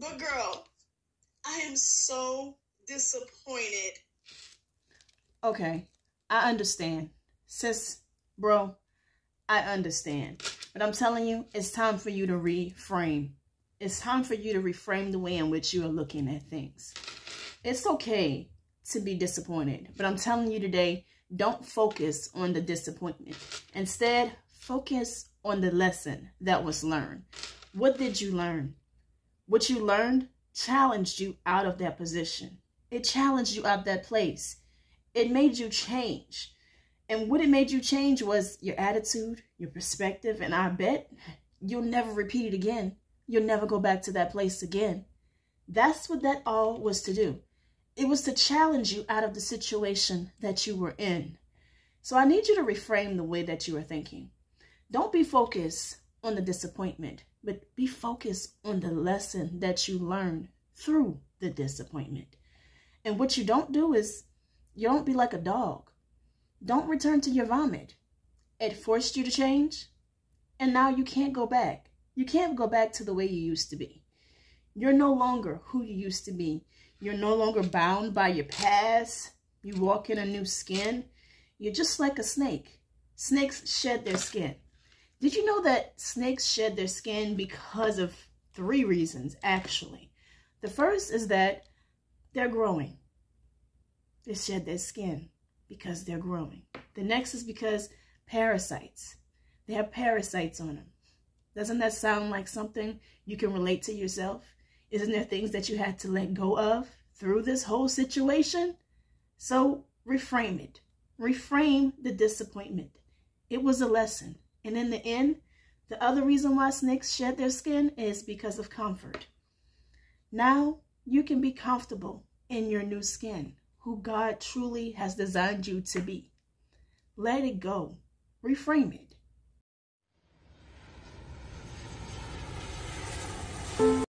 But girl, I am so disappointed. Okay, I understand. Sis, bro, I understand. But I'm telling you, it's time for you to reframe. It's time for you to reframe the way in which you are looking at things. It's okay to be disappointed. But I'm telling you today, don't focus on the disappointment. Instead, focus on the lesson that was learned. What did you learn? What you learned challenged you out of that position. It challenged you out of that place. It made you change. And what it made you change was your attitude, your perspective, and I bet you'll never repeat it again. You'll never go back to that place again. That's what that all was to do. It was to challenge you out of the situation that you were in. So I need you to reframe the way that you are thinking. Don't be focused on the disappointment, but be focused on the lesson that you learned through the disappointment. And what you don't do is you don't be like a dog. Don't return to your vomit. It forced you to change, and now you can't go back. You can't go back to the way you used to be. You're no longer who you used to be. You're no longer bound by your past. You walk in a new skin. You're just like a snake. Snakes shed their skin. Did you know that snakes shed their skin because of three reasons, actually? The first is that they're growing. They shed their skin because they're growing. The next is because parasites. They have parasites on them. Doesn't that sound like something you can relate to yourself? Isn't there things that you had to let go of through this whole situation? So reframe it. Reframe the disappointment. It was a lesson. And in the end, the other reason why snakes shed their skin is because of comfort. Now you can be comfortable in your new skin who God truly has designed you to be. Let it go. Reframe it.